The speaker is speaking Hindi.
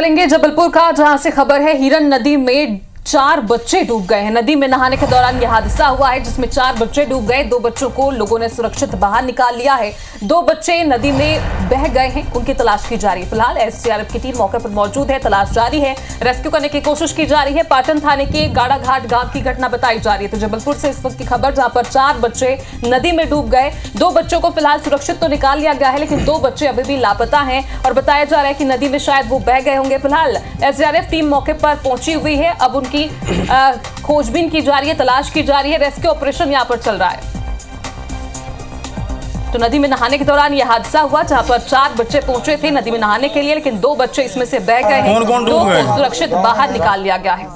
चलेंगे जबलपुर का जहाँ से खबर है हिरन नदी में चार बच्चे डूब गए हैं। नदी में नहाने के दौरान यह हादसा हुआ है, जिसमें चार बच्चे डूब गए। दो बच्चों को लोगों ने सुरक्षित बाहर निकाल लिया है। दो बच्चे नदी में बह गए हैं। उनकी तलाश की जा रही है। फ़िलहाल एसडीआरएफ की टीम मौके पर मौजूद है। तलाश जारी है। रेस्क्यू करने की कोशिश की जा रही है। पाटन थाने के गाड़ा घाट गाँव की घटना बताई जा रही है। तो जबलपुर से इस वक्त की खबर, जहाँ पर चार बच्चे नदी में डूब गए। दो बच्चों को फ़िलहाल सुरक्षित तो निकाल लिया गया है, लेकिन दो बच्चे अभी भी लापता है और बताया जा रहा है कि नदी में शायद वो बह गए होंगे। फ़िलहाल एसडीआरएफ टीम मौके पर पहुँची हुई है। अब उनकी अ, खोजबीन की जा रही है तलाश की जा रही है रेस्क्यू ऑपरेशन यहाँ पर चल रहा है। तो नदी में नहाने के दौरान यह हादसा हुआ जहाँ पर चार बच्चे पहुँचे थे नदी में नहाने के लिए लेकिन दो बच्चे इसमें से बह गए हैं। दो को सुरक्षित बाहर निकाल लिया गया है।